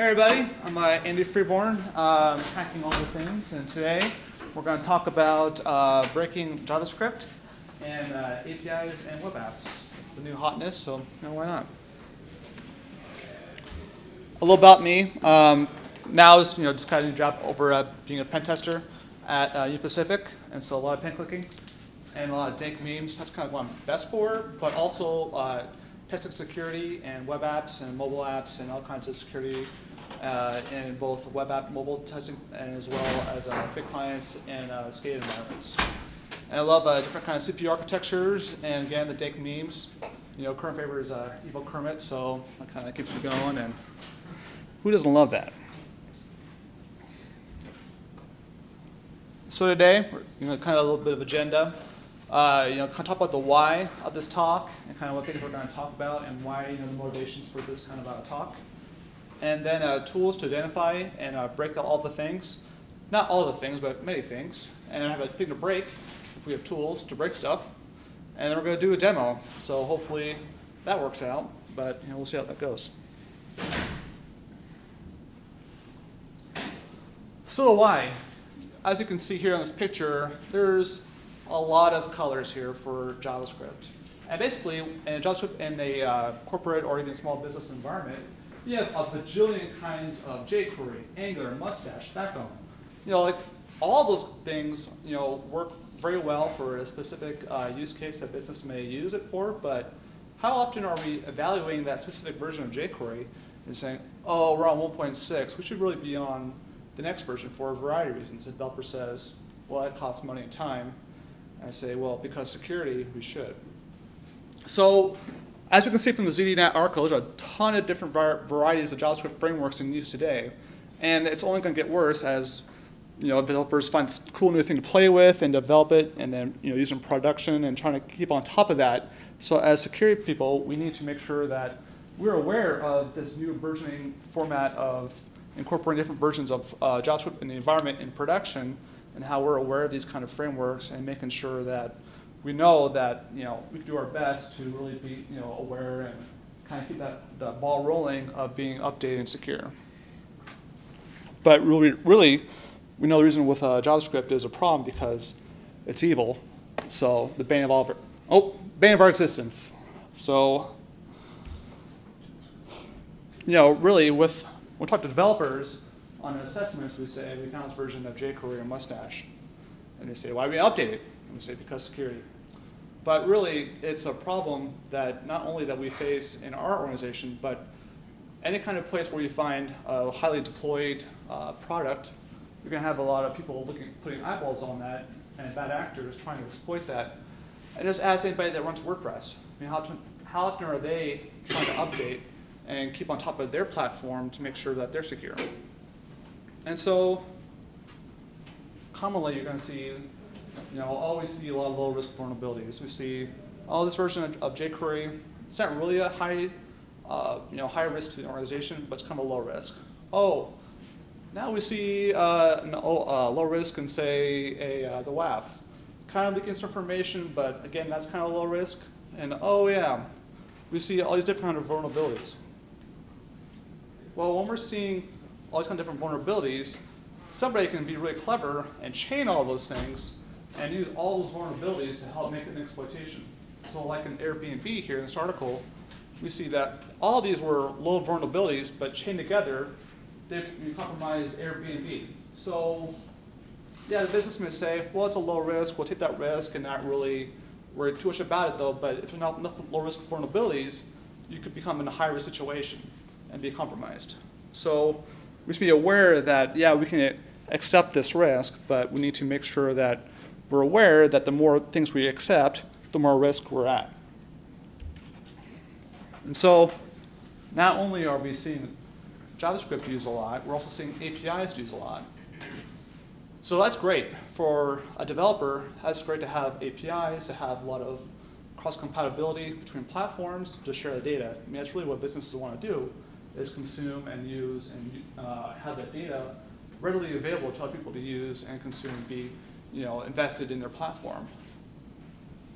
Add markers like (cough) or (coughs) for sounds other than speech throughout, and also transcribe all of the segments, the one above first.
Hey everybody, I'm uh, Andy Freeborn, um, hacking all the things, and today we're going to talk about uh, breaking JavaScript and uh, APIs and web apps. It's the new hotness, so you know, why not? A little about me. Um, now is you know just kind of a job over uh, being a pen tester at uh, Pacific, and so a lot of pen clicking and a lot of dank memes. That's kind of what I'm best for, but also uh, testing security and web apps and mobile apps and all kinds of security uh, in both web app mobile testing and as well as uh, fit clients and uh, SCADA environments. And I love uh, different kind of CPU architectures and again the dank memes. You know, current favorite is uh, Evil Kermit, so that kind of keeps me going. And who doesn't love that? So today, you know, kind of a little bit of agenda. Uh, you know, kind of talk about the why of this talk and kind of what things we're going to talk about and why, you know, the motivations for this kind of uh, talk. And then uh, tools to identify and uh, break all the things. Not all the things, but many things. And have a thing to break if we have tools to break stuff. And then we're going to do a demo. So hopefully that works out, but you know, we'll see how that goes. So the why. As you can see here on this picture, there's a lot of colors here for JavaScript. And basically, in JavaScript in a uh, corporate or even small business environment, you have a bajillion kinds of jQuery, Angular, Mustache, Backbone. You know, like all those things, you know, work very well for a specific uh, use case that business may use it for, but how often are we evaluating that specific version of jQuery and saying, oh, we're on 1.6, we should really be on the next version for a variety of reasons. The developer says, well, that costs money and time. And I say, well, because security, we should. So as we can see from the ZDNet article, there's a ton of different varieties of JavaScript frameworks in use today. And it's only going to get worse as you know, developers find this cool new thing to play with and develop it and then you know, use it in production and trying to keep on top of that. So as security people, we need to make sure that we're aware of this new versioning format of incorporating different versions of uh, JavaScript in the environment in production and how we're aware of these kind of frameworks and making sure that we know that you know we do our best to really be you know aware and kind of keep that the ball rolling of being updated and secure. But really, really, we know the reason with uh, JavaScript is a problem because it's evil. So the bane of all of our, oh, bane of our existence. So you know, really, with when we talk to developers, on assessments, we say we found this version of jQuery or Mustache. And they say, why do we update it? And we say, because security. But really, it's a problem that not only that we face in our organization, but any kind of place where you find a highly deployed uh, product, you're going to have a lot of people looking, putting eyeballs on that, and bad actors trying to exploit that. And just ask anybody that runs WordPress. I mean, how, to, how often are they trying to update and keep on top of their platform to make sure that they're secure? And so commonly you're going to see, you know, always see a lot of low risk vulnerabilities. We see, oh, this version of, of jQuery, it's not really a high, uh, you know, high risk to the organization, but it's kind of a low risk. Oh, now we see uh, uh, low risk and say a, uh, the WAF. It's kind of leaking some information, but again, that's kind of a low risk. And oh yeah, we see all these different kind of vulnerabilities. Well, when we're seeing all these kind of different vulnerabilities, somebody can be really clever and chain all those things and use all those vulnerabilities to help make an exploitation. So like in Airbnb here in this article, we see that all these were low vulnerabilities, but chained together, they compromise Airbnb. So yeah, the business may say, well, it's a low risk, we'll take that risk and not really worry too much about it though, but if there's not enough low risk vulnerabilities, you could become in a high risk situation and be compromised. So we should be aware that, yeah, we can accept this risk, but we need to make sure that we're aware that the more things we accept, the more risk we're at. And so not only are we seeing JavaScript used a lot, we're also seeing APIs used a lot. So that's great. For a developer, that's great to have APIs, to have a lot of cross-compatibility between platforms to share the data. I mean, that's really what businesses want to do is consume and use and uh, have that data readily available to other people to use and consume and be you know, invested in their platform.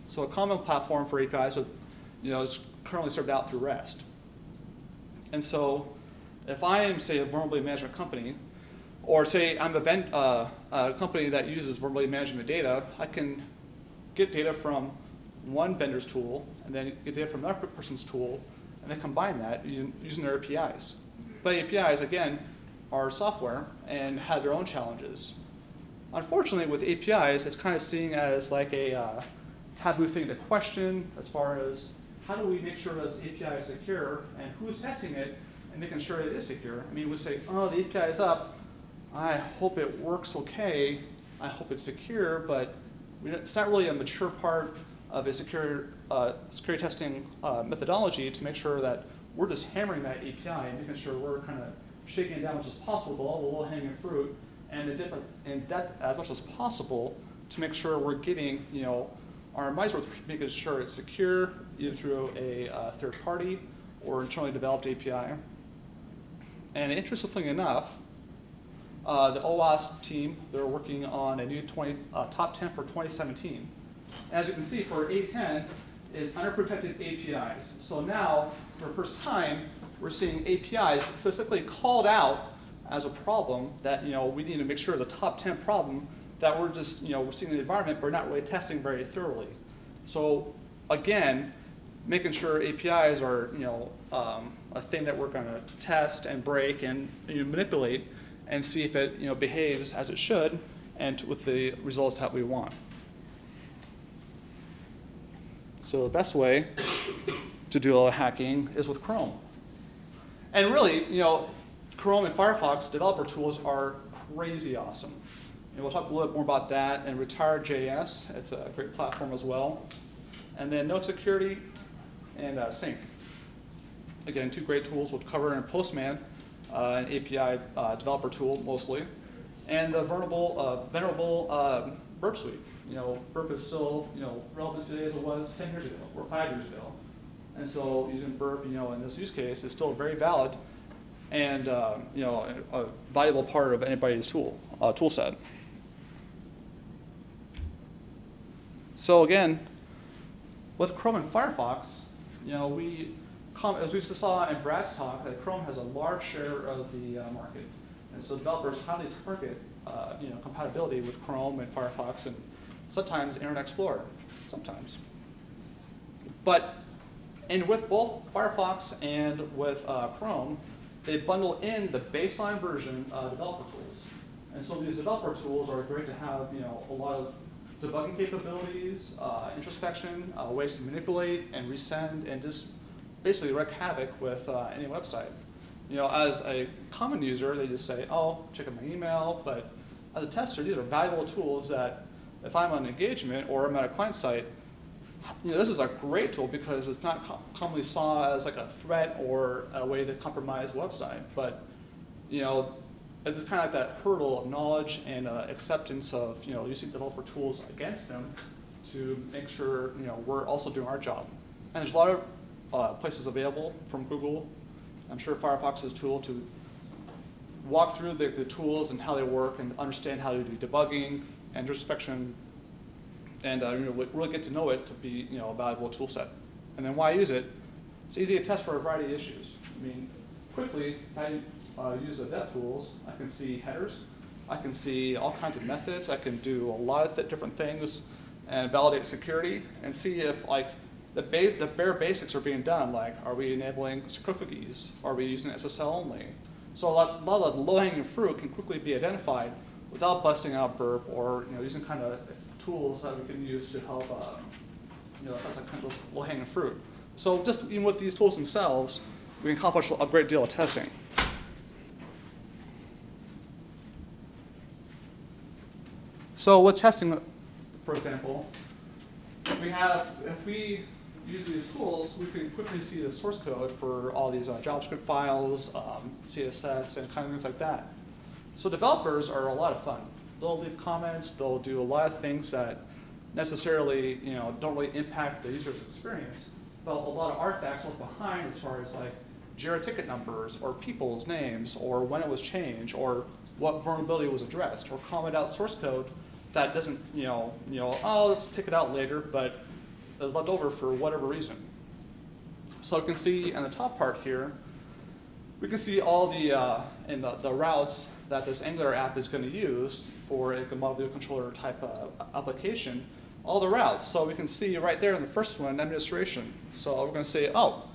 So a common platform for APIs you know, is currently served out through REST. And so if I am, say, a vulnerability management company, or say I'm a, vend, uh, a company that uses vulnerability management data, I can get data from one vendor's tool, and then get data from another person's tool, and then combine that using their APIs. But APIs, again, are software and have their own challenges. Unfortunately, with APIs, it's kind of seen as like a uh, taboo thing to question as far as how do we make sure this API is secure and who's testing it and making sure it is secure. I mean, we say, oh, the API is up. I hope it works okay. I hope it's secure, but it's not really a mature part of a secure, uh, security testing uh, methodology to make sure that we're just hammering that API and making sure we're kind of shaking it down as much as possible, all the low-hanging fruit, and in that as much as possible to make sure we're getting, you know, our worth making sure it's secure either through a uh, third party or internally developed API. And interestingly enough, uh, the OWASP team, they're working on a new 20, uh, top 10 for 2017. As you can see, for A10 is unprotected APIs. So now, for the first time, we're seeing APIs specifically called out as a problem that you know we need to make sure is a top 10 problem that we're just you know we're seeing in the environment, but we're not really testing very thoroughly. So again, making sure APIs are you know um, a thing that we're going to test and break and you know, manipulate and see if it you know behaves as it should and with the results that we want. So the best way to do all the hacking is with Chrome. And really, you know, Chrome and Firefox developer tools are crazy awesome. And we'll talk a little bit more about that and Retire.js. It's a great platform as well. And then Node Security and uh, Snyk. Again, two great tools. We'll cover in Postman, uh, an API uh, developer tool mostly. And the vulnerable, uh, venerable uh, Burp Suite. You know, Burp is still you know relevant today as it was 10 years ago or five years ago. And so using Burp, you know, in this use case is still very valid and uh, you know, a, valuable part of anybody's tool, uh, tool set. So again, with Chrome and Firefox, you know, we, as we saw in Brad's talk, that Chrome has a large share of the uh, market. And so developers highly target uh, you know, compatibility with Chrome and Firefox and sometimes Internet Explorer, sometimes. But and with both Firefox and with uh, Chrome, they bundle in the baseline version of developer tools. And so these developer tools are great to have you know, a lot of debugging capabilities, uh, introspection, uh, ways to manipulate and resend, and just basically wreak havoc with uh, any website. You know, as a common user, they just say, oh, check out my email, but as a tester, these are valuable tools that if I'm on engagement or I'm at a client site, you know, this is a great tool because it's not com commonly saw as like a threat or a way to compromise a website. But you know, it's kind of like that hurdle of knowledge and uh, acceptance of you know using developer tools against them to make sure you know we're also doing our job. And there's a lot of uh, places available from Google. I'm sure Firefox's tool to walk through the, the tools and how they work and understand how to do debugging and introspection and uh, you know, really get to know it to be you know, a valuable tool set. And then why use it? It's easy to test for a variety of issues. I mean, quickly, I uh, use the dev tools. I can see headers. I can see all kinds of methods. I can do a lot of th different things and validate security and see if like the, base, the bare basics are being done. Like, are we enabling secure cookies? Are we using SSL only? So a lot, a lot of low-hanging fruit can quickly be identified without busting out burp or you know, using kind of tools that we can use to help, uh, you know, like kind of low-hanging fruit. So just even with these tools themselves, we can accomplish a great deal of testing. So with testing, for example, we have, if we use these tools, we can quickly see the source code for all these uh, JavaScript files, um, CSS, and kind of things like that. So developers are a lot of fun they'll leave comments, they'll do a lot of things that necessarily you know, don't really impact the user's experience, but a lot of artifacts left behind as far as like JIRA ticket numbers or people's names or when it was changed or what vulnerability was addressed or comment out source code that doesn't, you know, you know, oh, let's take it out later, but is left over for whatever reason. So you can see in the top part here, we can see all the, uh, and the, the routes that this Angular app is going to use for like a model view controller type of application, all the routes. So we can see right there in the first one, administration. So we're going to say, oh,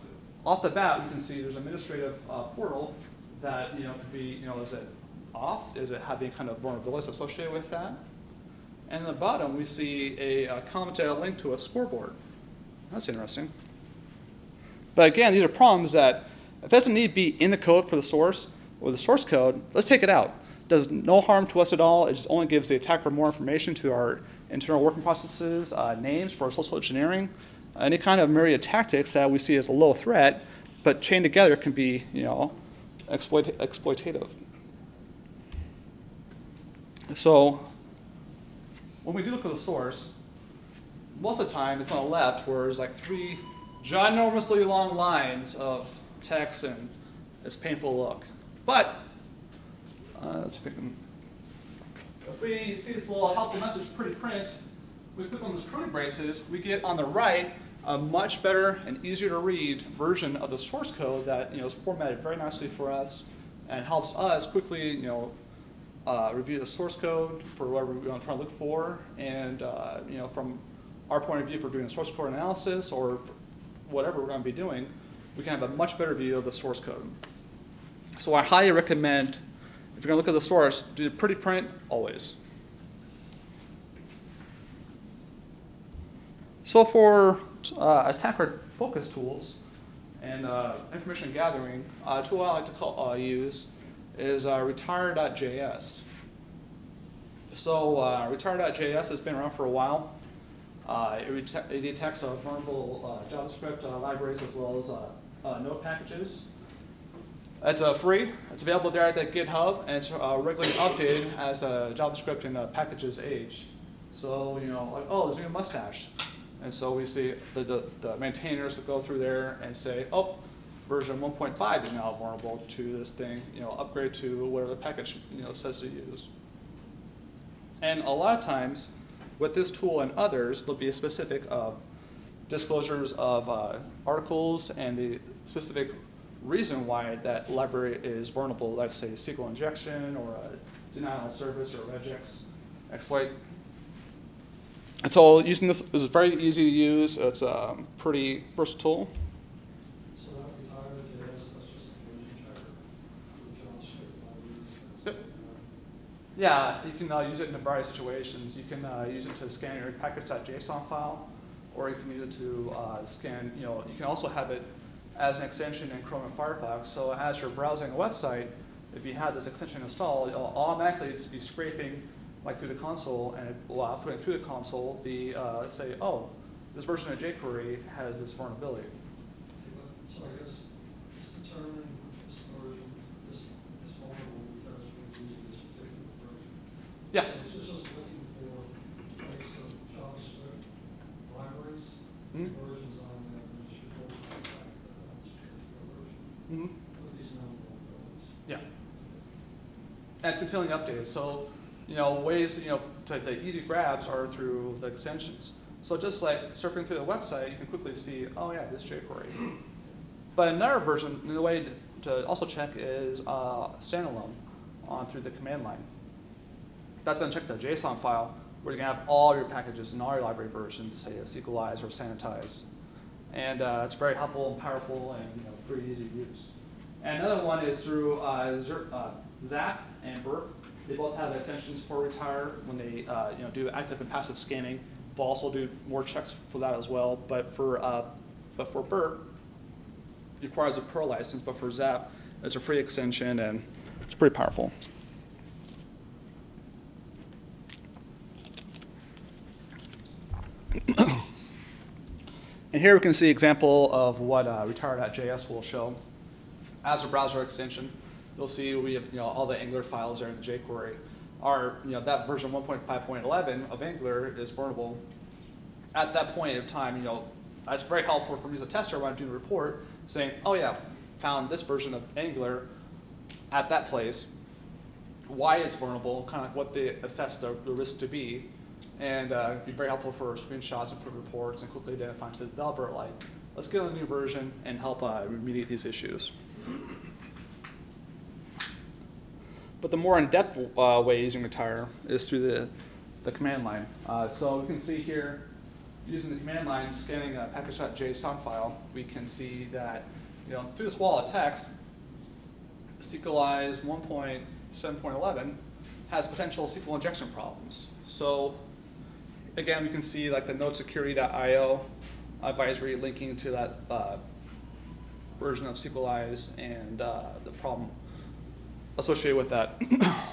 off the bat, we can see there's an administrative uh, portal that you know could be, you know, is it off? Is it having kind of vulnerabilities associated with that? And in the bottom, we see a, a commented link to a scoreboard. That's interesting. But again, these are problems that if it doesn't need to be in the code for the source or the source code, let's take it out. Does no harm to us at all. It just only gives the attacker more information to our internal working processes, uh, names for social engineering, any kind of myriad tactics that we see as a low threat, but chained together can be, you know, exploit exploitative. So when we do look at the source, most of the time it's on the left where there's like three ginormously long lines of text and it's painful to look. But, uh, let's if if we see this little helpful message, pretty print, we click on those curly braces, we get on the right a much better and easier to read version of the source code that you know, is formatted very nicely for us and helps us quickly you know, uh, review the source code for whatever we want to try to look for. And uh, you know, from our point of view for doing source code analysis or whatever we're going to be doing, we can have a much better view of the source code. So I highly recommend, if you're going to look at the source, do the pretty print always. So for uh, attacker focus tools and uh, information gathering, a tool I like to call, uh, use is uh, retire.js. So uh, retire.js has been around for a while. Uh, it, it, detects uh, vulnerable uh, JavaScript uh, libraries as well as uh, node packages. It's free. It's available there at the GitHub, and it's regularly updated as JavaScript and packages age. So, you know, like, oh, there's a new mustache. And so we see the, the, the maintainers that go through there and say, oh, version 1.5 is now vulnerable to this thing, you know, upgrade to whatever the package, you know, says to use. And a lot of times, with this tool and others, there'll be specific uh, disclosures of uh, articles and the specific reason why that library is vulnerable, like say SQL injection or a denial of service or regex exploit. And so using this is very easy to use. It's um, pretty versatile. So yep. Yeah, you can uh, use it in a variety of situations. You can uh, use it to scan your package.json file, or you can use it to uh, scan, you know, you can also have it as an extension in Chrome and Firefox. So as you're browsing a website, if you have this extension installed, it'll automatically be scraping like through the console, and it will output it through the console, the uh, say, oh, this version of jQuery has this vulnerability. So I guess it's determined this version, this, this vulnerable because we're using this particular version. Yeah. So it's just looking for types of JavaScript libraries, Mm -hmm. versions on that, and it should go back to that particular version. Mm -hmm. With these known vulnerabilities. Yeah. And it's continually updated. So you know, ways, you know, to, the easy grabs are through the extensions. So just like surfing through the website, you can quickly see, oh yeah, this jQuery. But another version, the way to also check is uh, standalone on through the command line. That's going to check the JSON file where you can have all your packages and all your library versions, say Sequelize or Sanitize. And uh, it's very helpful and powerful and you know, pretty easy to use. And another one is through uh, uh, Zap and Burp. They both have extensions for retire when they uh, you know, do active and passive scanning. They'll also do more checks for that as well. But for, uh, but for Burp, it requires a Pro license. But for Zap, it's a free extension and it's pretty powerful. and here we can see example of what uh, retire.js will show as a browser extension you'll see we have, you know, all the Angular files are in jQuery. Our, you know, that version 1.5.11 of Angular is vulnerable. At that point in time, you know, that's very helpful for me as a tester when I'm doing a report saying, oh yeah, found this version of Angular at that place, why it's vulnerable, kind of what they assess the, the risk to be, and uh, be very helpful for screenshots and put reports and quickly identifying to the developer, like, let's get a new version and help uh, remediate these issues. But the more in-depth uh, way using retire is through the, the command line. Uh, so we can see here, using the command line, scanning a package.json file, we can see that you know, through this wall of text, Sequelize 1.7.11 has potential SQL injection problems. So again, we can see like the nodesecurity.io advisory linking to that uh, version of Sequelize and uh, the problem associated with that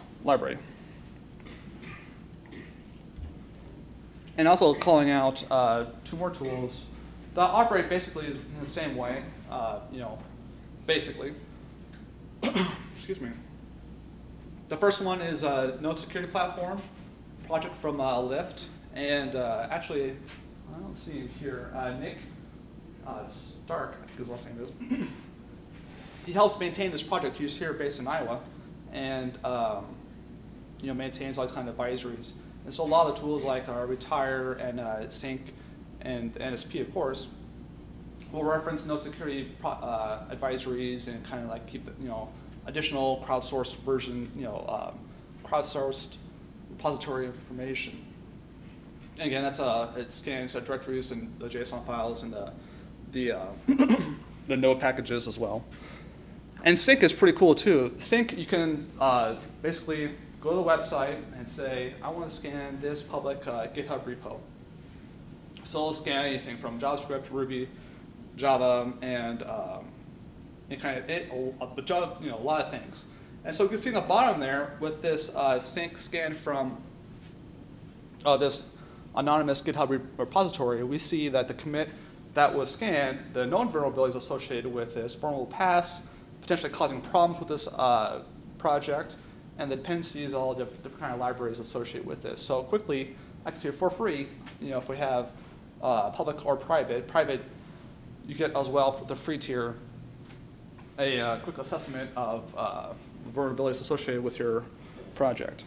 (coughs) library. And also calling out uh, two more tools that operate basically in the same way, uh, you know, basically. (coughs) Excuse me. The first one is a node security platform project from uh, ^Lift. And uh, actually, I don't see him here, uh, Nick uh, Stark, I think his last name is. (coughs) he helps maintain this project. He's here based in Iowa and um, you know, maintains all these kind of advisories. And so a lot of the tools like our Retire and uh, Snyk and NSP, of course, will reference node security uh, advisories and kind of like keep the, you know additional crowdsourced version, you know, um, crowdsourced repository information. And again, that's a it scans uh, directories and the JSON files and the the uh, (coughs) the node packages as well. And Snyk is pretty cool too. Snyk, you can uh, basically go to the website and say, I want to scan this public uh, GitHub repo. So it'll scan anything from JavaScript, Ruby, Java, and um, it kind of it, a, you know, a lot of things. And so you can see in the bottom there with this uh, Snyk scan from uh, this anonymous GitHub repository, we see that the commit that was scanned, the known vulnerabilities associated with this, vulnerable paths, potentially causing problems with this uh, project, and the dependencies, all different, different kind of libraries associated with this. So quickly, I can see for free, you know, if we have uh, public or private, private, you get as well for the free tier a uh, quick assessment of uh, vulnerabilities associated with your project.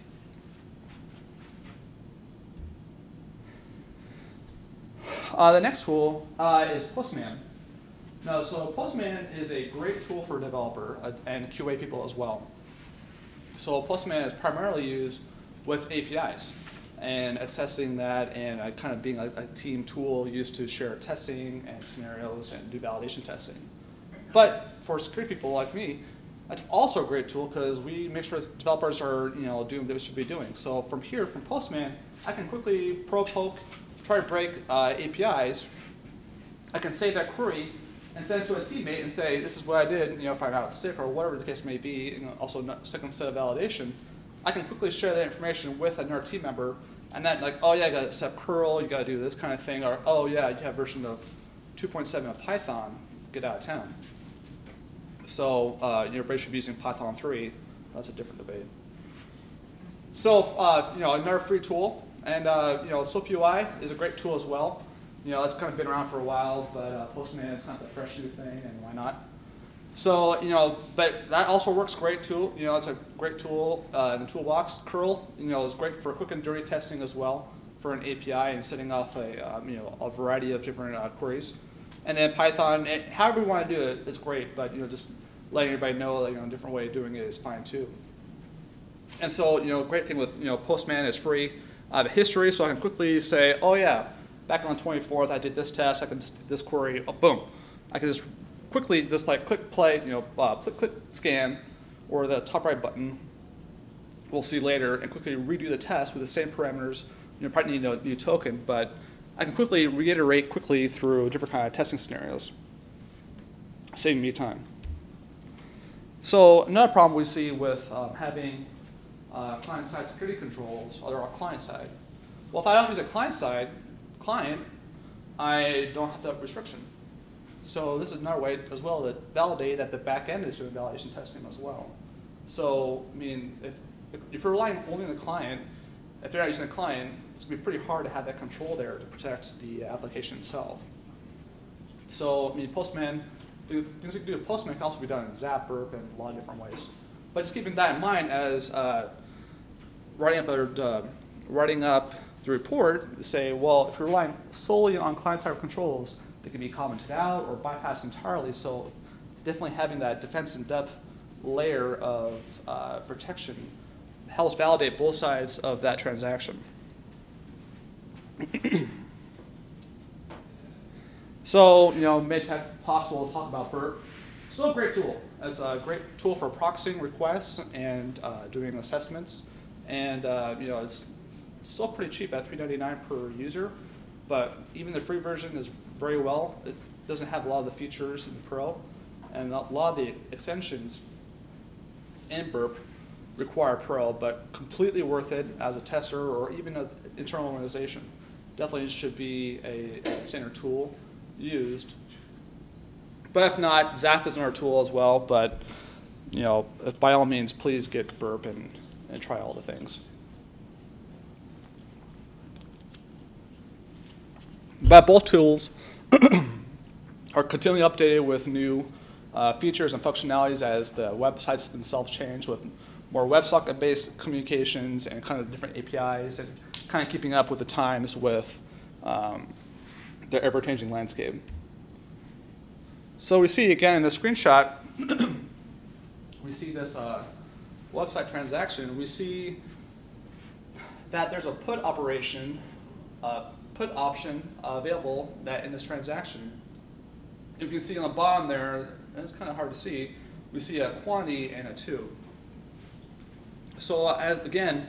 Uh, the next tool uh, is Postman. Now, so Postman is a great tool for developer uh, and QA people as well. So Postman is primarily used with APIs and assessing that and uh, kind of being a, a, team tool used to share testing and scenarios and do validation testing. But for security people like me, that's also a great tool because we make sure developers are you know doing what they should be doing. So from here, from Postman, I can quickly probe poke, try to break uh, APIs. I can save that query and send it to a teammate and say, this is what I did, you know, if I'm out sick or whatever the case may be, and also second set of validation, I can quickly share that information with another team member, and then like, oh yeah, I got to set curl, you got to do this kind of thing, or oh yeah, you have version of 2.7 of Python, get out of town. So uh, everybody should be using Python 3. That's a different debate. So uh, you know, another free tool, and uh, you know, SOAP UI is a great tool as well you know, it's kind of been around for a while, but uh, Postman is kind of a fresh new thing, and why not? So, you know, but that also works great too. You know, it's a great tool uh, in the toolbox. Curl, you know, is great for quick and dirty testing as well for an API and setting off a, um, you know, a variety of different uh, queries. And then Python, it, however you want to do it, is great, but, you know, just letting everybody know that, you know, a different way of doing it is fine too. And so, you know, great thing with, you know, Postman is free. I have a history, so I can quickly say, oh yeah, back on the 24th, I did this test, I can just this query, oh, boom. I can just quickly just like click play, you know, uh, click, click scan, or the top right button, we'll see later, and quickly redo the test with the same parameters. You know, probably need a new token, but I can quickly reiterate quickly through different kind of testing scenarios, saving me time. So another problem we see with um, having uh, client-side security controls are client-side. Well, if I don't use a client-side, client, I don't have that restriction. So this is another way as well to validate that the back end is doing validation testing as well. So, I mean, if, if you're relying only on the client, if you're not using the client, it's to be pretty hard to have that control there to protect the application itself. So, I mean, Postman, the things you can do with Postman can also be done in ZapRep and a lot of different ways. But just keeping that in mind as uh, writing up, uh, writing up the report say, well, if you're relying solely on client-side controls, they can be commented out or bypassed entirely. So definitely having that defense in depth layer of uh, protection helps validate both sides of that transaction. (clears throat) so, you know, Maytech talks will talk about Burp. Still a great tool. It's a great tool for proxying requests and uh, doing assessments. And, uh, you know, it's still pretty cheap at $3.99 per user. But even the free version is very well. It doesn't have a lot of the features in Pro. And a lot of the extensions in Burp require Pro, but completely worth it as a tester or even an internal organization. Definitely should be a, standard tool used. But if not, Zap is another tool as well, but you know, if by all means, please get Burp and, and try all the things. But both tools are continually updated with new uh, features and functionalities as the websites themselves change with more WebSocket-based communications and kind of different APIs and kind of keeping up with the times with um, the ever-changing landscape. So we see again in the screenshot, (clears throat) we see this uh, website transaction. We see that there's a put operation, uh, put option uh, available that in this transaction. If you can see on the bottom there, and it's kind of hard to see, we see a quantity and a two. So as, again,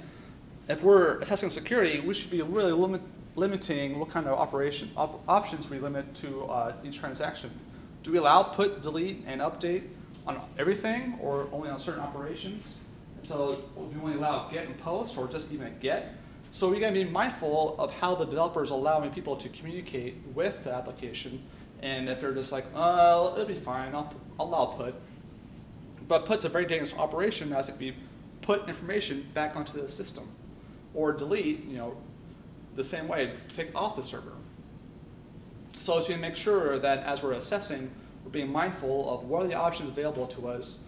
if we're testing security, we should be really limit, limiting what kind of operation op, options we limit to uh, each transaction. Do we allow put, delete, and update on everything, or only on certain operations? So do we only allow get and post, or just even get? So we got to be mindful of how the developer is allowing people to communicate with the application, and if they're just like, oh, it'll be fine, I'll, I'll put. But put's a very dangerous operation as it can be put information back onto the system. Or delete, you know, the same way, take off the server. So as you make sure that as we're assessing, we're being mindful of what are the options available to us.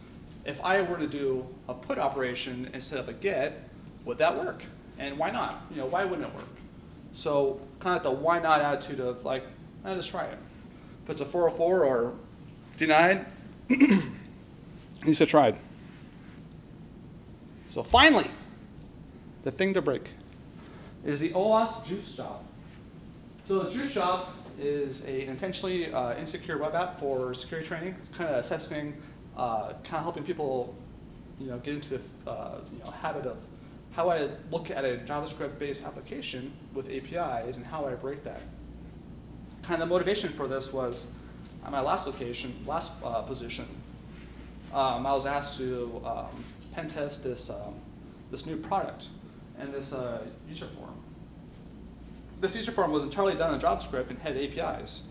If I were to do a put operation instead of a get, would that work? And why not? You know, why wouldn't it work? So kind of the why not attitude of like, eh, just try it. If it's a 404 or denied, (clears throat) he said tried. So finally, the thing to break is the OWASP Juice Shop. So the Juice Shop is an intentionally uh, insecure web app for security training, kind of assessing, uh, kind of helping people, you know, get into the uh, you know, habit of how I look at a JavaScript-based application with APIs and how I break that. Kind of the motivation for this was at my last location, last uh, position, um, I was asked to um, pen test this, um, this new product and this uh, user form. This user form was entirely done in JavaScript and had APIs.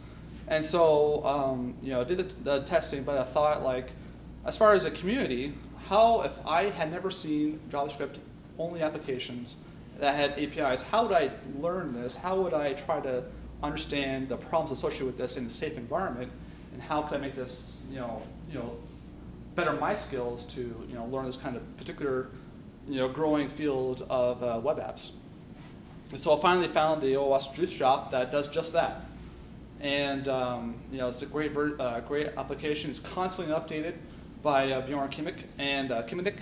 And so, um, you know, I did the, the, testing, but I thought like, as far as a community, how if I had never seen JavaScript only applications that had APIs, how would I learn this? How would I try to understand the problems associated with this in a safe environment? And how could I make this, you know, you know, better my skills to you know, learn this kind of particular you know, growing field of uh, web apps. And so I finally found the OWASP Juice Shop that does just that. And um, you know, it's a great, uh, great application. It's constantly updated by uh, Bjorn Kimminich and uh, Kimminich.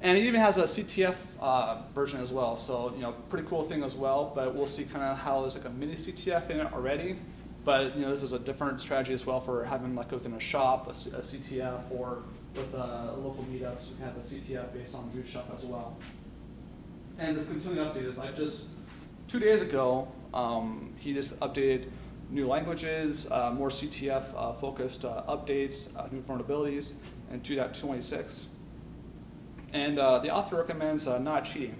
And it even has a CTF uh, version as well. So you know, pretty cool thing as well. But we'll see kind of how there's like a mini CTF in it already. But you know, this is a different strategy as well for having like within a shop a, a CTF or with uh, local meetups. We have a CTF based on Juice Shop as well. And it's continually updated. Like just two days ago, um, he just updated new languages, uh, more CTF uh, focused uh, updates, uh, new vulnerabilities, and 2.26. And uh, the author recommends not cheating.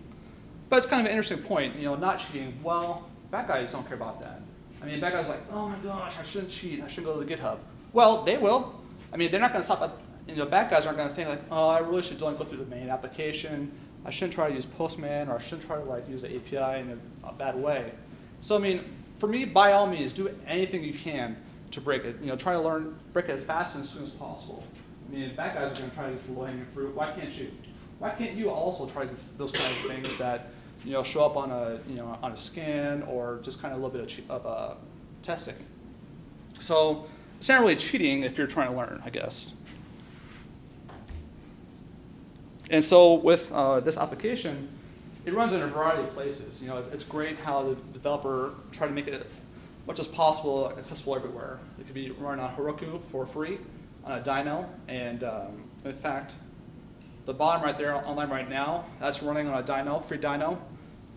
But it's kind of an interesting point, you know, not cheating. Well, bad guys don't care about that. I mean, bad guys are like, oh my gosh, I shouldn't cheat. I shouldn't go to the GitHub. Well, they will. I mean, they're not going to stop at you know, bad guys aren't going to think like, oh, I really should only go through the main application. I shouldn't try to use Postman, or I shouldn't try to like use the API in a, a bad way. So I mean, for me, by all means, do anything you can to break it. You know, try to learn, break it as fast and as soon as possible. I mean, bad guys are going to try to get the low-hanging fruit. Why can't you? Why can't you also try those kind of things that you know show up on a you know on a scan or just kind of a little bit of, uh, testing? So it's not really cheating if you're trying to learn, I guess. And so with uh, this application, it runs in a variety of places. You know, it's, it's great how the developer tried to make it as much as possible accessible everywhere. It could be run on Heroku for free on a dyno, and um, in fact, the bottom right there online right now, that's running on a dyno, free dyno.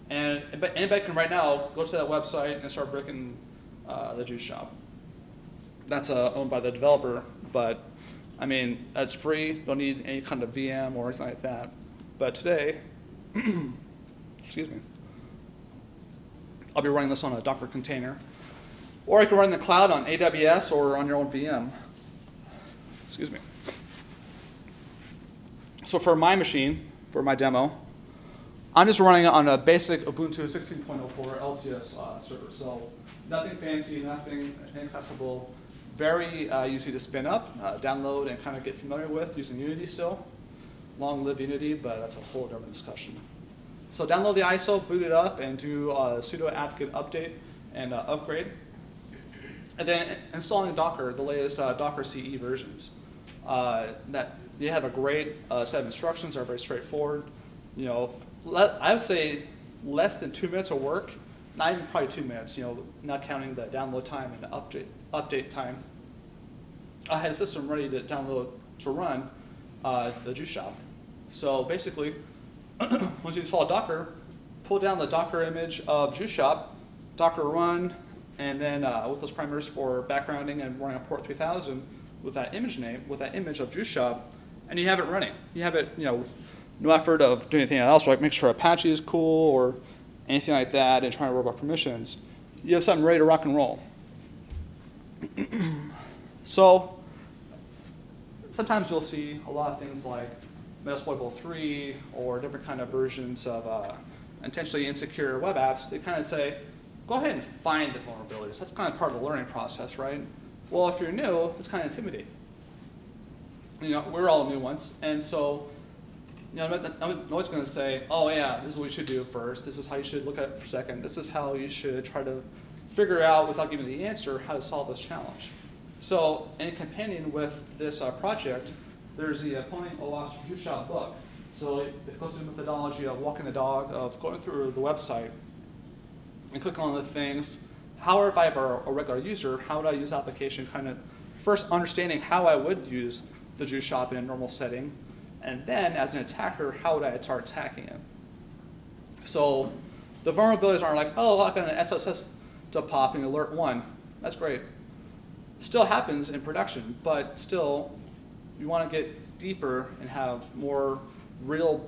And anybody can right now go to that website and start breaking uh, the juice shop. That's uh, owned by the developer, but I mean, that's free, don't need any kind of VM or anything like that. But today, (clears throat) excuse me, I'll be running this on a Docker container. Or I can run in the cloud on AWS or on your own VM. Excuse me. So for my machine, for my demo, I'm just running on a basic Ubuntu 16.04 LTS uh, server. So nothing fancy, nothing inaccessible, very uh, easy to spin up, uh, download, and kind of get familiar with using Unity still. Long live Unity, but that's a whole different discussion. So download the ISO, boot it up, and do a sudo apt-get update and uh, upgrade. And then installing Docker, the latest uh, Docker CE versions. Uh, that they have a great uh, set of instructions, they are very straightforward. You know, let, I would say less than two minutes of work, not even probably two minutes. You know, not counting the download time and the update update time. I had a system ready to download to run uh, the juice shop. So basically, (clears throat) once you install Docker, pull down the Docker image of juice shop, Docker run, and then uh, with those parameters for backgrounding and running on port 3000 with that image name, with that image of juice shop, and you have it running. You have it, you know, no effort of doing anything else, like Make sure Apache is cool or anything like that, and trying to work about permissions. You have something ready to rock and roll. (clears throat) so sometimes you'll see a lot of things like Metasploitable 3 or different kind of versions of uh, intentionally insecure web apps. They kind of say, go ahead and find the vulnerabilities. That's kind of part of the learning process, right? Well, if you're new, it's kind of intimidating. You know, we're all new ones, and so you know, I'm always going to say, oh yeah, this is what you should do first. This is how you should look at it for second. This is how you should try to figure out, without giving the answer, how to solve this challenge. So in companion with this uh, project, there's the OWASP Juice Shop book. So it goes through the methodology of walking the dog, of going through the website, and clicking on the things. How if I were a regular user, how would I use application? Kind of first understanding how I would use the juice shop in a normal setting, and then as an attacker, how would I start attacking it? So the vulnerabilities aren't like, oh, I got an XSS to pop and alert one. That's great. Still happens in production, but still, you want to get deeper and have more real,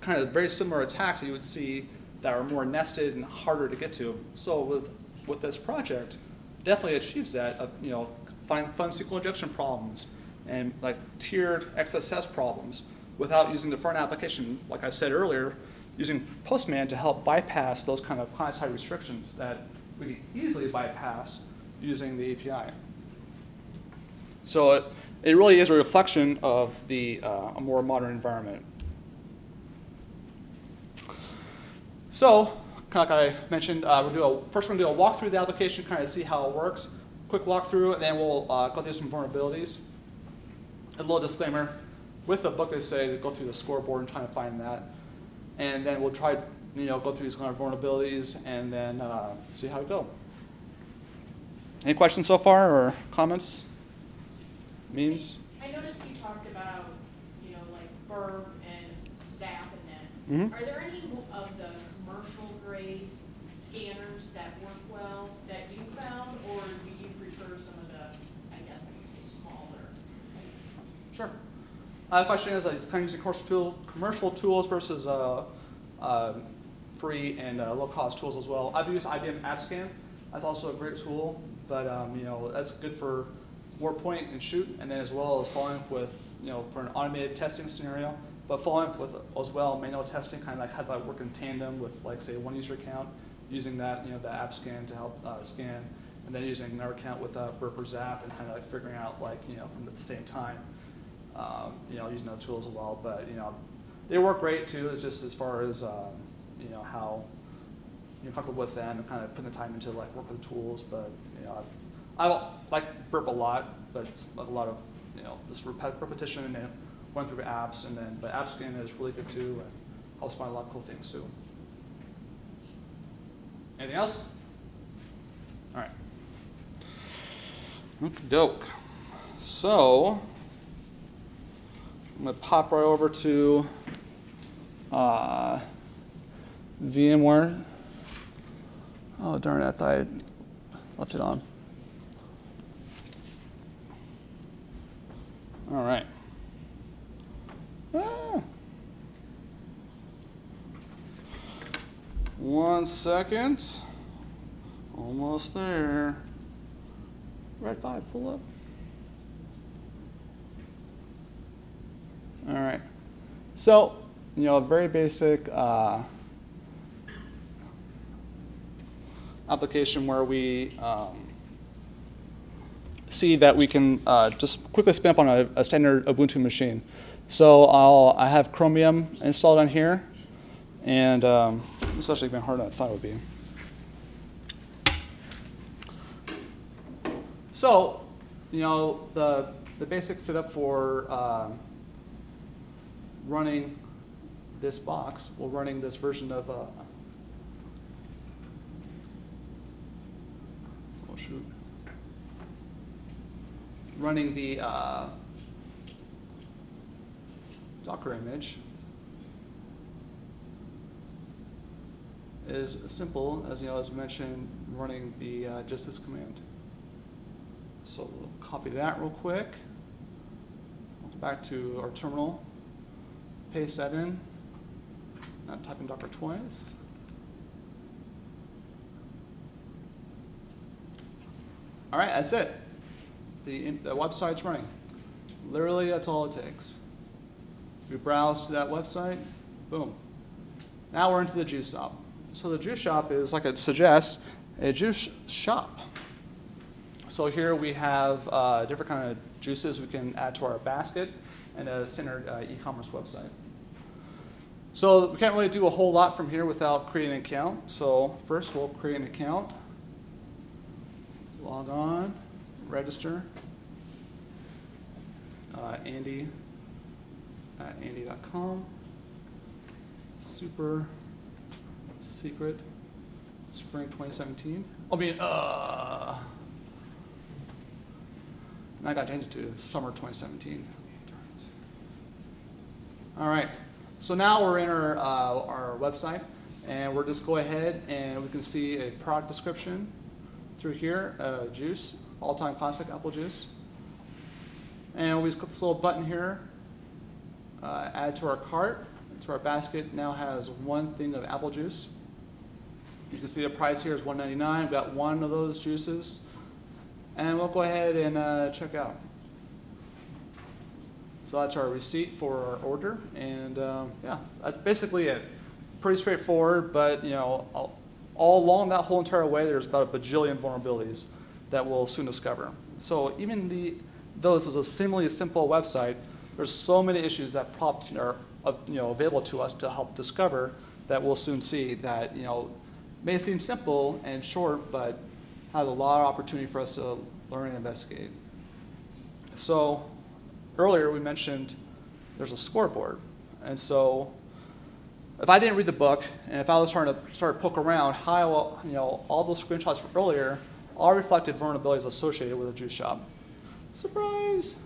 kind of very similar attacks that you would see that are more nested and harder to get to. So with with this project, definitely achieves that. Uh, you know, finding fun SQL injection problems and like tiered XSS problems without using the front application. Like I said earlier, using Postman to help bypass those kind of client-side restrictions that we can easily bypass using the API. So it, it really is a reflection of the uh, a more modern environment. So, like I mentioned, uh, we'll do a, first we're to do a walkthrough of the application, kind of see how it works. Quick walkthrough, and then we'll uh, go through some vulnerabilities. A little disclaimer, with the book they say to go through the scoreboard and try to find that. And then we'll try you know, go through these kind of vulnerabilities and then uh, see how it go. Any questions so far or comments? Memes? I noticed you talked about, you know, like Burp and Zap and that. Mhm. Are there any of the commercial grade scanners that work well that you found, or do you prefer some of the, I guess I could say smaller? Sure. Uh, question is, like, kind of using commercial, tool, commercial tools versus uh, uh, free and uh, low-cost tools as well. I've used IBM AppScan. That's also a great tool, but um, you know that's good for more point and shoot, and then as well as following up with you know for an automated testing scenario, but following up with as well manual testing, kind of like how that work in tandem with like say one user account, using that you know the AppScan to help uh, scan, and then using another account with uh, Burp or Zap, and kind of like figuring out like you know from the same time, um, you know using those tools as well. But you know they work great too. It's just as far as um, you know how you're comfortable with them and kind of putting the time into like work with the tools. But you know, I, I like Burp a lot, but it's a lot of you know this repet repetition and going through apps, and then, but AppScan is really good too, and helps find a lot of cool things too. Anything else? All right. Doke. So, I'm gonna pop right over to uh, VMware. Oh darn it! I thought I left it on. All right. Ah. One second. Almost there. Red 5, pull up. All right. So, you know, a very basic uh, application where we um, see that we can uh, just quickly spin up on a, a, standard Ubuntu machine. So I'll, I have Chromium installed on here, and um, this is actually been harder than I thought it would be. So, you know, the, the basic setup for uh, running this box, well, running this version of, uh, oh shoot, running the uh, Docker image is simple as, you know, as mentioned, running the uh, just this command. So we'll copy that real quick. We'll go back to our terminal, paste that in, not type in Docker twice. All right, that's it. The, the website's running. Literally, that's all it takes. We browse to that website, boom. Now we're into the juice shop. So the juice shop is, like it suggests, a juice shop. So here we have uh, different kind of juices we can add to our basket and a standard uh, e-commerce website. So we can't really do a whole lot from here without creating an account. So first we'll create an account, log on, register, uh, Andy at andy.com, super secret spring 2017. I mean, uh, and I got changed to summer 2017. All right, so now we're in our, uh, our website, and we're just go ahead and we can see a product description through here, uh, juice, all-time classic apple juice. And we just click this little button here, uh, add to our cart, to our basket now has one thing of apple juice. You can see the price here is $1.99. We've got one of those juices. And we'll go ahead and uh, check out. So that's our receipt for our order. And um, yeah, that's basically it. Pretty straightforward, but you know, all, along that whole entire way, there's about a bajillion vulnerabilities that we'll soon discover. So even the, though this is a seemingly simple website, there's so many issues that prop, are uh, you know, available to us to help discover that we'll soon see that you know, may seem simple and short, but has a lot of opportunity for us to learn and investigate. So earlier we mentioned there's a scoreboard. And so if I didn't read the book and if I was trying to start poke around, how you know all those screenshots from earlier all reflected vulnerabilities associated with a juice shop. Surprise!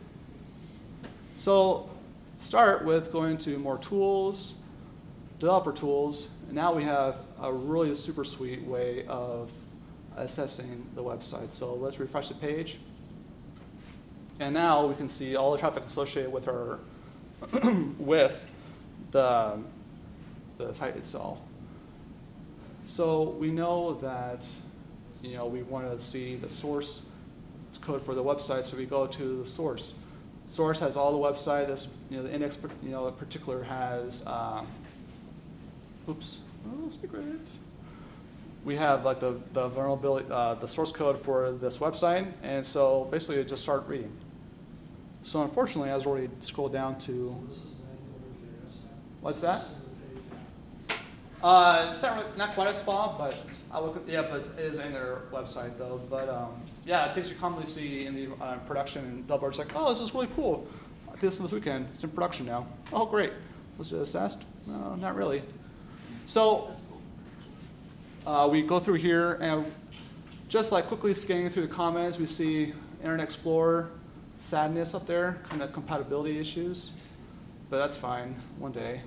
So start with going to more tools, developer tools, and now we have a really super sweet way of assessing the website. So let's refresh the page. And now we can see all the traffic associated with our (clears throat) with the, the site itself. So we know that you know we want to see the source code for the website, so we go to the source. Source has all the website. This you know the index you know in particular has um, oops oh secret we have like the, the vulnerability, uh, the source code for this website, and so basically just start reading. So unfortunately, I was already scrolled down to, what's that? Uh, it's not, really, not quite a spa, but I look at, yeah, but it is in their website though. But um, yeah, things you commonly see in the uh, production and developers like, oh, this is really cool. I did this this weekend. It's in production now. Oh, great. Was it assessed? No, not really. So uh, we go through here and just like quickly scanning through the comments, we see Internet Explorer, sadness up there, kind of compatibility issues, but that's fine, one day.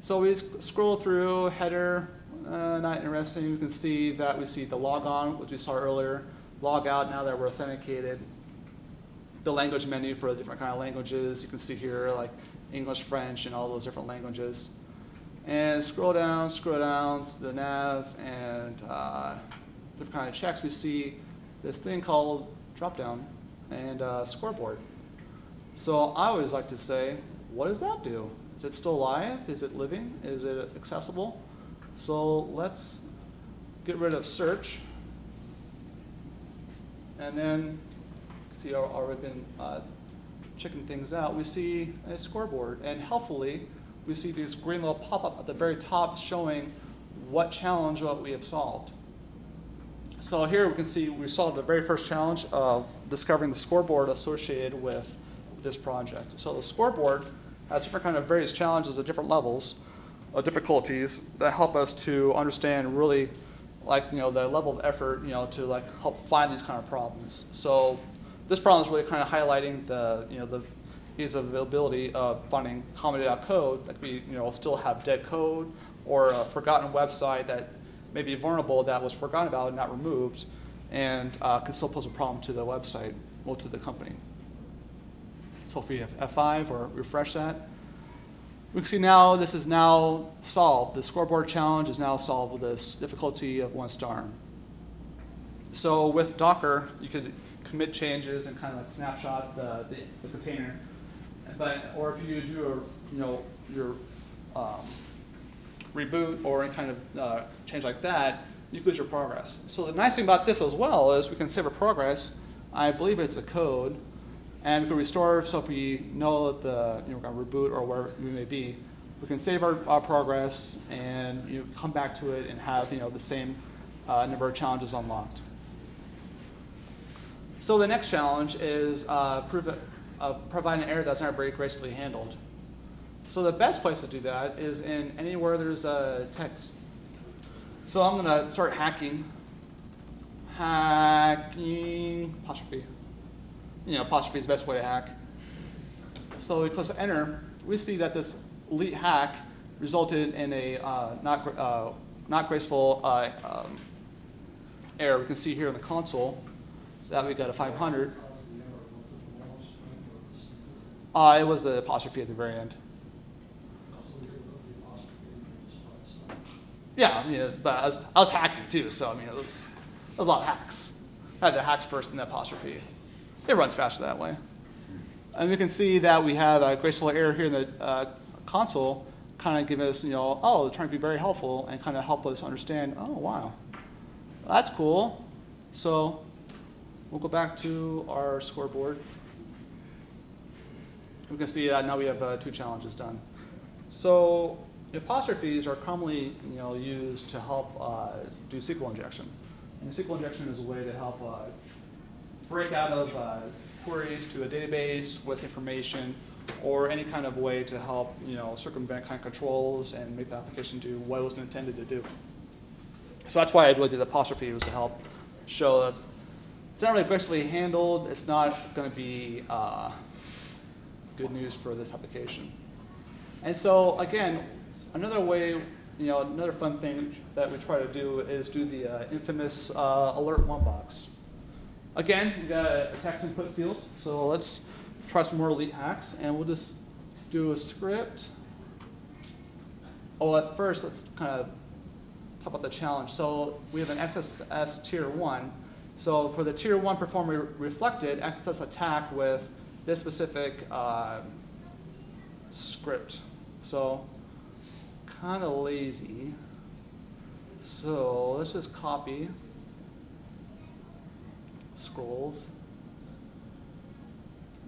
So we scroll through, header, uh, not interesting. We can see that we see the log on, which we saw earlier, log out now that we're authenticated. The language menu for the different kind of languages. You can see here like English, French, and all those different languages. And scroll down, scroll down to the nav and uh, different kind of checks. We see this thing called dropdown and uh, scoreboard. So I always like to say, what does that do? Is it still live? Is it living? Is it accessible? So let's get rid of search. And then, see how we've been uh, checking things out. We see a scoreboard. And helpfully, we see this green little pop-up at the very top showing what challenge what we have solved. So here we can see we solved the very first challenge of discovering the scoreboard associated with this project. So the scoreboard has different kind of various challenges at different levels uh, of difficulties that help us to understand really like you know the level of effort you know to like help find these kind of problems. So this problem is really kind of highlighting the you know the ease of availability of finding out code that we you know still have dead code or a forgotten website that may be vulnerable that was forgotten about and not removed and uh, still pose a problem to the website or to the company. So if we have F5 or refresh that, we can see now this is now solved. The scoreboard challenge is now solved with this difficulty of one star. So with Docker, you could commit changes and kind of like snapshot the, the, the container. But, or if you do a, you know, your um, reboot or any kind of uh, change like that, you lose your progress. So the nice thing about this as well is we can save our progress. I believe it's a code, and we can restore. So if we know that the you know we're going to reboot or where we may be, we can save our, our progress and you know, come back to it and have you know the same uh, number of challenges unlocked. So the next challenge is uh, prove uh, provide an error that's not very gracefully handled. So the best place to do that is in anywhere there's a text. So I'm going to start hacking. Hacking apostrophe. You know, apostrophe is the best way to hack. So we click enter. We see that this elite hack resulted in a uh, not, uh, not graceful uh, um, error. We can see here in the console that we got a 500. Uh, it was the apostrophe at the very end. Yeah, I mean, I was, I was hacking too, so I mean, it was, it was a lot of hacks. I had the hacks first and the apostrophe. It runs faster that way. And we can see that we have a graceful error here in the uh, console, kind of give us, you know, oh, they're trying to be very helpful and kind of help us understand, oh, wow, that's cool. So we'll go back to our scoreboard. We can see that now we have uh, two challenges done. So apostrophes are commonly you know, used to help uh, do SQL injection. And SQL injection is a way to help uh, break out of uh, queries to a database with information or any kind of way to help you know, circumvent kind of controls and make the application do what it was intended to do. So that's why I really did the apostrophe was to help show that it's not really aggressively handled. It's not going to be uh, good news for this application. And so again, another way, you know, another fun thing that we try to do is do the uh, infamous uh, alert one box. Again, we got a text input field, so let's try some more elite hacks, and we'll just do a script. Oh, at first, let's kind of talk about the challenge. So we have an XSS tier one. So for the tier one perform re reflected XSS attack with this specific uh, script. So kind of lazy. So let's just copy scrolls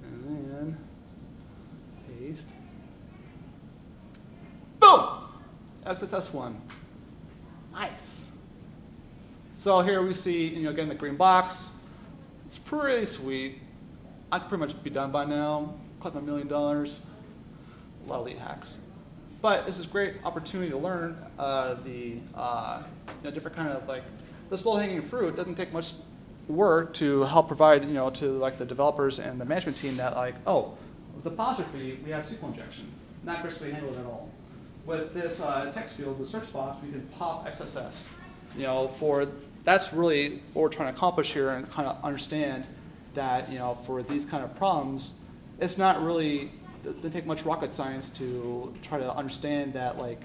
and then paste. Boom! XSS1. Nice. So here we see, you know, again, the green box. It's pretty sweet. I could pretty much be done by now. collect my million dollars. A lot of lead hacks. But this is a great opportunity to learn uh, the uh, you know, different kind of like this low-hanging fruit. doesn't take much work to help provide you know to like the developers and the management team that like oh with the apostrophe we have SQL injection not crisply handled at all. With this uh, text field, the search box, we can pop XSS. You know, for that's really what we're trying to accomplish here and kind of understand that you know for these kind of problems, it's not really it doesn't take much rocket science to try to understand that like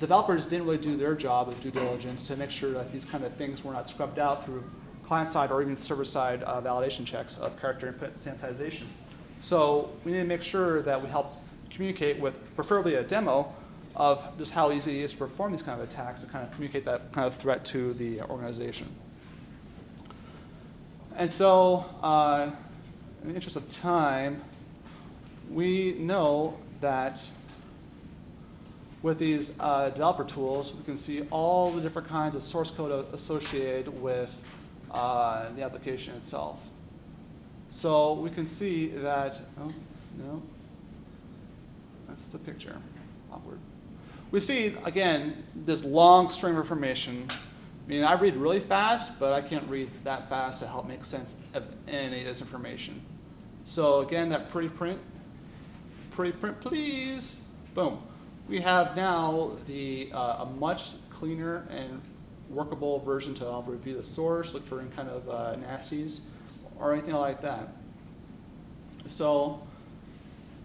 developers didn't really do their job of due diligence to make sure that these kind of things were not scrubbed out through client-side or even server-side uh, validation checks of character input sanitization. So we need to make sure that we help communicate with preferably a demo of just how easy it is to perform these kind of attacks and kind of communicate that kind of threat to the organization. And so, uh, in the interest of time, we know that with these uh, developer tools, we can see all the different kinds of source code associated with uh, the application itself. So we can see that, oh, no, that's just a picture, awkward. We see, again, this long string of information. I mean, I read really fast, but I can't read that fast to help make sense of any of this information. So again, that pretty print, pretty print, please. Boom. We have now the, uh, a much cleaner and workable version to uh, review the source, look for any kind of uh, nasties or anything like that. So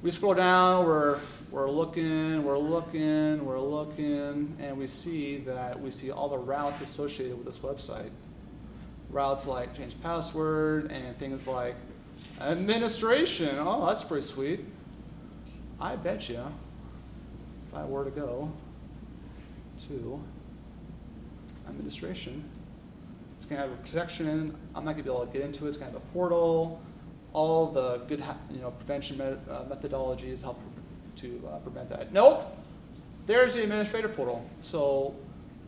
we scroll down, we're, we're looking, we're looking, we're looking, and we see that we see all the routes associated with this website. Routes like change password and things like administration. Oh, that's pretty sweet. I bet you if I were to go to administration, it's going to have a protection. I'm not going to be able to get into it. It's going to have a portal. All the good you know, prevention met uh, methodologies help to uh, prevent that. Nope. There's the administrator portal. So,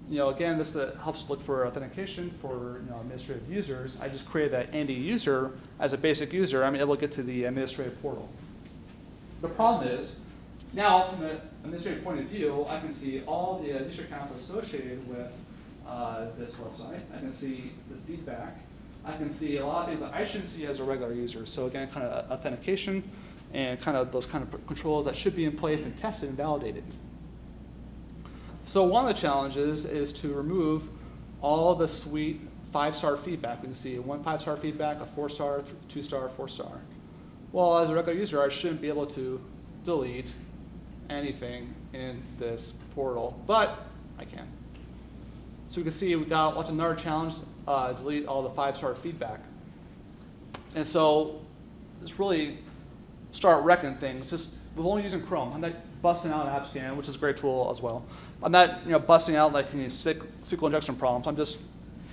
you know, again, this uh, helps look for authentication for you know, administrative users. I just created that Andy user as a basic user. I'm able to get to the administrative portal. The problem is, now from the administrative point of view, I can see all the user accounts associated with uh, this website. I can see the feedback. I can see a lot of things that I shouldn't see as a regular user. So again, kind of authentication and kind of those kind of controls that should be in place and tested and validated. So one of the challenges is to remove all the sweet five-star feedback. We can see one five-star feedback, a four-star, two-star, four-star. Well, as a regular user, I shouldn't be able to delete anything in this portal, but I can. So we can see we got what's another challenge, uh, delete all the five-star feedback. And so just really start wrecking things just with only using Chrome. I'm not busting out AppScan, which is a great tool as well. I'm not you know, busting out like any SQL injection problems. I'm just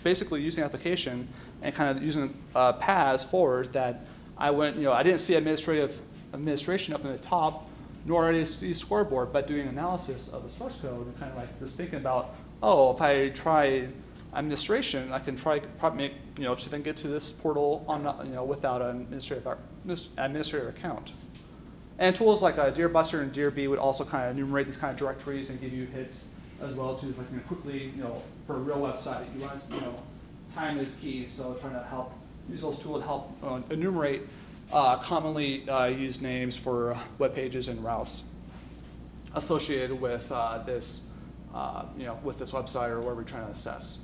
basically using application and kind of using uh, paths forward that I went, you know, I didn't see administrative administration up in the top, nor did I see scoreboard, but doing analysis of the source code and kind of like just thinking about oh, if I try administration, I can try probably make, you know, to then get to this portal on, you know, without an administrative, administrative account. And tools like uh, DirBuster and DirB would also kind of enumerate these kind of directories and give you hits as well to like you know, quickly, you know, for a real website, you want, you know, time is key. So trying to help use those tools to help uh, enumerate uh, commonly uh, used names for web pages and routes associated with uh, this uh, you know, with this website or what we're trying to assess.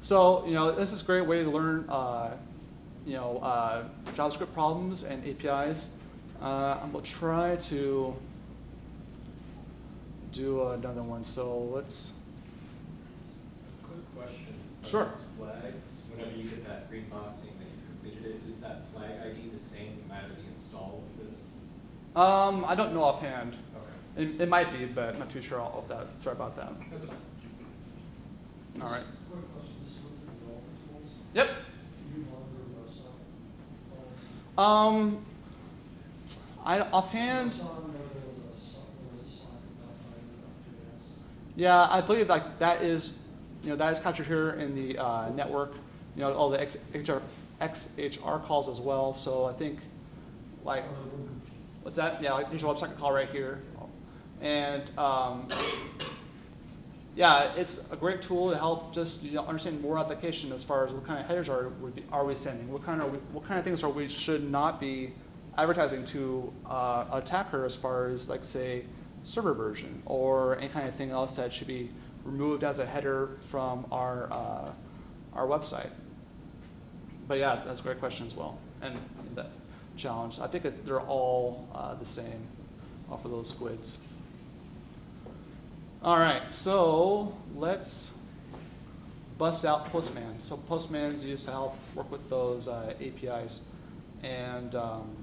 So, you know, this is a great way to learn, you know, JavaScript problems and APIs. I'm to try to do another one. So let's. Quick question. Sure. Flags, whenever you get that green box saying that you've completed it, is that flag ID the same no matter the install of this? Um, I don't know offhand. Okay. It, it might be, but I'm not too sure of that. Sorry about that. That's fine. All right. Quick question, this is with the development tools. Yep. Do you monitor website? Um, I offhand. Some, there was a, some- there was a sign about five, Yeah, I believe like that is, you know, that is captured here in the uh, network. You know, all the X, HR, XHR calls as well. So I think like What's that? Yeah, like, there's a website call right here. And um, yeah, it's a great tool to help just you know, understand more application as far as what kind of headers are are we sending, what kind of what kind of things are we should not be advertising to uh, attacker as far as like say server version or any kind of thing else that should be removed as a header from our uh, our website. But yeah, that's a great question as well, and that challenge. I think they're all uh, the same uh, for those squids. All right, so let's bust out Postman. So Postman is used to help work with those uh, APIs, and um,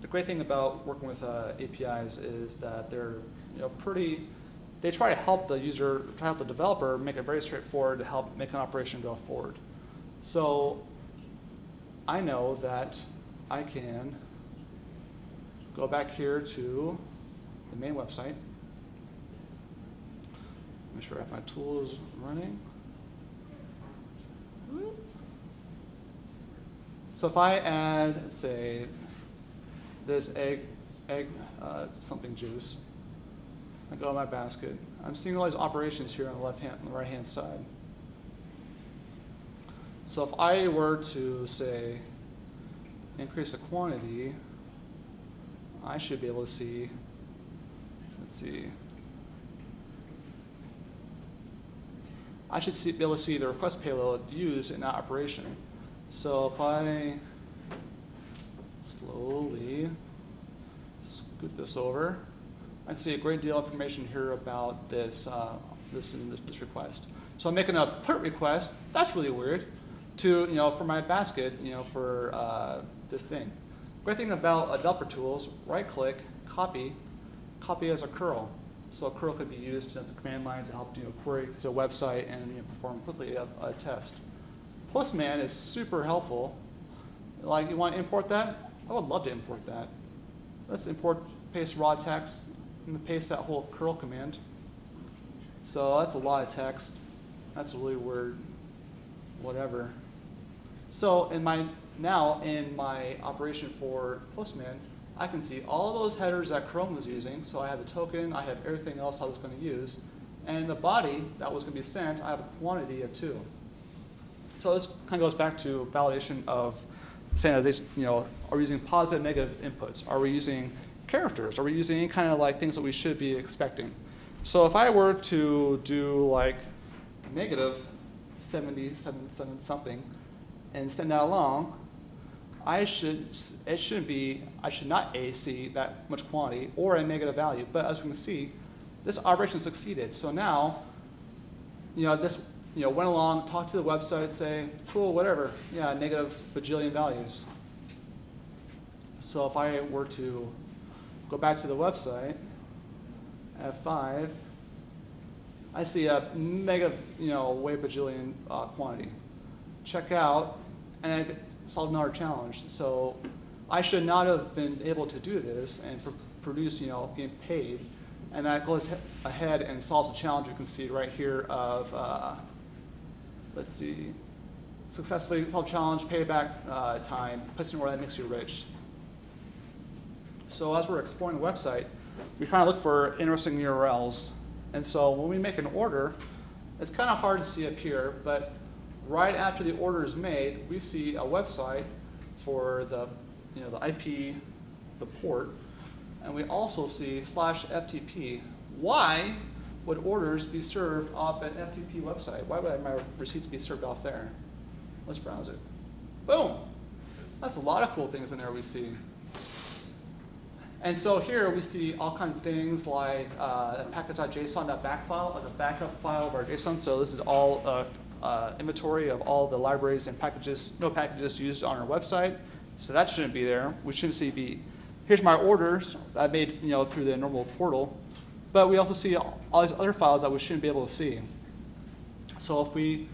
the great thing about working with uh, APIs is that they're you know pretty. They try to help the user, try to help the developer make it very straightforward to help make an operation go forward. So I know that I can go back here to the main website. Make sure I have my tools running. So if I add, say, this egg, egg uh, something juice, I go to my basket. I'm seeing all these operations here on the left hand, on the right hand side. So if I were to say increase the quantity, I should be able to see, let's see, I should see, be able to see the request payload used in that operation. So if I slowly scoot this over, I can see a great deal of information here about this, uh, this, this, this request. So I'm making a put request. That's really weird. To you know, for my basket, you know, for uh, this thing. Great thing about developer tools: right-click, copy, copy as a curl. So a curl could be used as a command line to help you know, query to a website and you know, perform quickly a, a test. Postman is super helpful. Like you want to import that? I would love to import that. Let's import paste raw text and paste that whole curl command. So that's a lot of text. That's a really weird. Whatever. So in my now in my operation for Postman, I can see all those headers that Chrome was using. So I have the token, I have everything else I was going to use, and the body that was going to be sent, I have a quantity of two. So this kind of goes back to validation of standardization. You know, are we using positive, negative inputs? Are we using characters? Are we using any kind of like things that we should be expecting? So if I were to do like negative 77 something and send that along, I should, it shouldn't be, I should not AC that much quantity or a negative value. But as we can see, this operation succeeded. So now, you know, this, you know, went along, talked to the website, say, cool, whatever, yeah, negative bajillion values. So if I were to go back to the website, F5, I see a mega, you know, way bajillion uh, quantity. Check out, and I solved another challenge. So I should not have been able to do this and pr produce, you know, getting paid. And that goes ahead and solves a challenge you can see right here of, uh, let's see, successfully solve challenge, payback uh, time, puts in where that makes you rich. So as we're exploring the website, we kind of look for interesting URLs. And so when we make an order, it's kind of hard to see up here, but right after the order is made, we see a website for the, you know, the IP, the port, and we also see slash FTP. Why would orders be served off an FTP website? Why would my receipts be served off there? Let's browse it. Boom! That's a lot of cool things in there we see. And so here we see all kinds of things like uh, package.json, that back file, like a backup file of our JSON. So this is all uh, uh, inventory of all the libraries and packages, no packages used on our website. So that shouldn't be there. We shouldn't see be, here's my orders I made you know, through the normal portal. But we also see all these other files that we shouldn't be able to see. So if we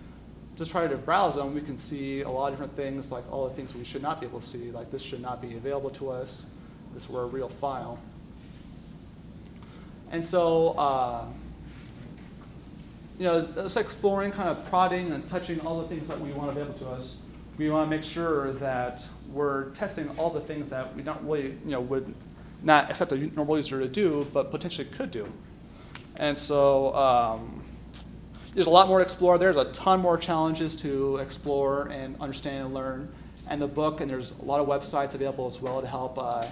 just try to browse them, we can see a lot of different things, like all the things we should not be able to see, like this should not be available to us. This were a real file. And so, uh, you know, it's, exploring, kind of prodding and touching all the things that we want available to us. We want to make sure that we're testing all the things that we don't really, you know, would not accept a normal user to do, but potentially could do. And so um, there's a lot more to explore. There's a ton more challenges to explore and understand and learn. And the book, and there's a lot of websites available as well to help uh,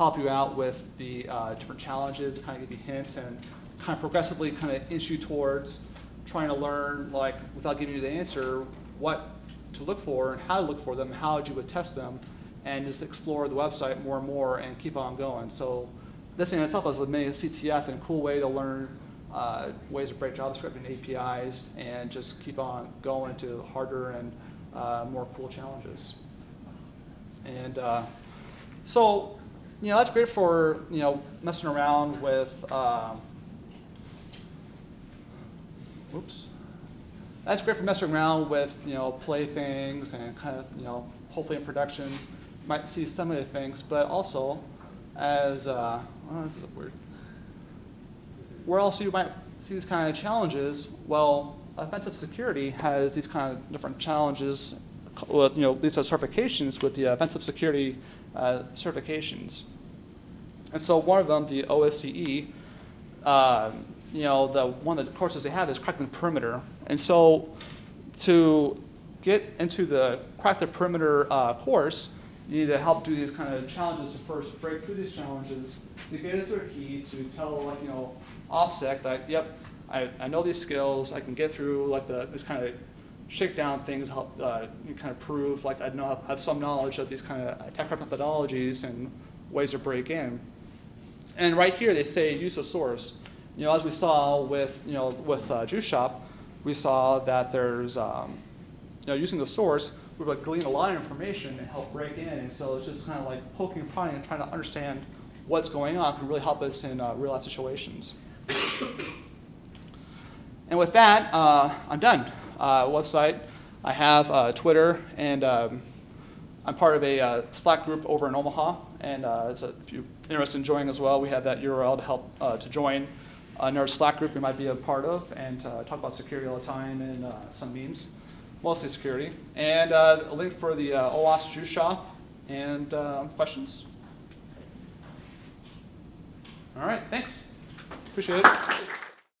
help you out with the uh, different challenges, kind of give you hints, and kind of progressively kind of inch you towards trying to learn, like without giving you the answer, what to look for and how to look for them, how you would test them, and just explore the website more and more and keep on going. So this in itself is a mini CTF and a cool way to learn uh, ways to break JavaScript and APIs and just keep on going to harder and uh, more cool challenges. And uh, so, you know, that's great for, you know, messing around with, um, oops. That's great for messing around with, you know, playthings and kind of, you know, hopefully in production, might see some of the things, but also as, uh, oh, this is weird. Where else you might see these kind of challenges? Well, offensive security has these kind of different challenges with, you know, these certifications with the offensive security uh, certifications. And so one of them, the OSCE, uh, you know, the one of the courses they have is cracking the perimeter. And so to get into the crack the perimeter uh, course, you need to help do these kind of challenges to first break through these challenges to get us their key to tell like you know OffSec that yep I, I know these skills I can get through like the this kind of shakedown things help uh, kind of prove like I know have some knowledge of these kind of attack methodologies and ways to break in. And right here they say use a source. You know as we saw with you know with uh, Juice Shop, we saw that there's um, you know using the source we would glean a lot of information and help break in. And so it's just kind of like poking and prodding and trying to understand what's going on can really help us in uh, real life situations. (coughs) and with that, uh, I'm done. Uh, website, I have uh, Twitter, and um, I'm part of a uh, Slack group over in Omaha. And it's a, if you're interested in joining as well, we have that URL to help to join another Slack group you might be a part of and talk about security all the time and some memes mostly security, and a link for the uh, OWASP Juice Shop, and questions? All right, thanks. Appreciate it.